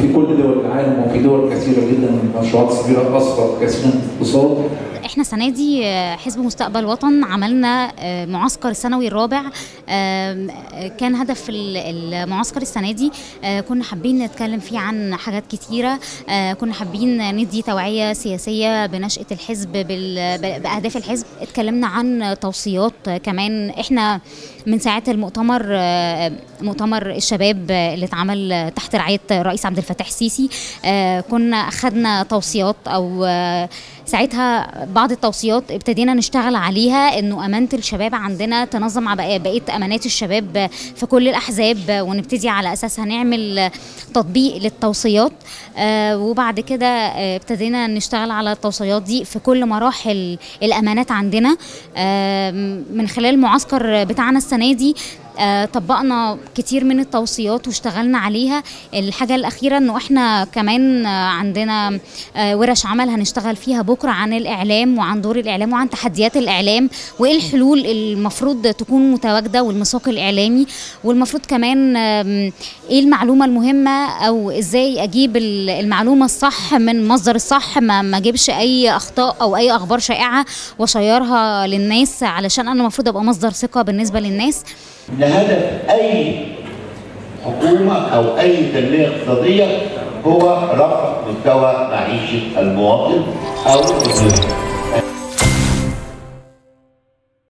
في كل دول العالم وفي دول كثيرة جدا من المشروعات الصغيره اصغر كثيرا في الاقتصاد. إحنا السنة دي حزب مستقبل وطن عملنا معسكر السنوي الرابع كان هدف المعسكر السنة دي كنا حابين نتكلم فيه عن حاجات كتيرة. كنا حابين ندي توعية سياسية بنشأة الحزب بأهداف الحزب. اتكلمنا عن توصيات كمان إحنا من ساعة المؤتمر مؤتمر الشباب اللي اتعمل تحت رعاية الرئيس عبد الفتاح السيسي كنا اخذنا توصيات أو ساعتها بعض التوصيات ابتدينا نشتغل عليها إنه أمانة الشباب عندنا تنظم مع بقية أمانات الشباب في كل الأحزاب ونبتدي على أساسها نعمل تطبيق للتوصيات. آه وبعد كده آه ابتدينا نشتغل على التوصيات دي في كل مراحل الأمانات عندنا. آه من خلال المعسكر بتاعنا السنة دي طبقنا كتير من التوصيات واشتغلنا عليها. الحاجة الأخيرة أنه إحنا كمان آه عندنا آه ورش عمل هنشتغل فيها بكرة عن الإعلام وعن دور الإعلام وعن تحديات الإعلام وإيه الحلول المفروض تكون متواجدة والمساق الإعلامي والمفروض كمان إيه المعلومة المهمة أو إزاي أجيب المعلومة الصح من مصدر الصح ما ما أجيبش أي أخطاء أو أي أخبار شائعة وأشيرها للناس علشان أنا المفروض أبقى مصدر ثقة بالنسبة للناس. لهدف أي حكومة أو أي تنمية اقتصادية هو رفع مستوى معيشة المواطن أو الطفل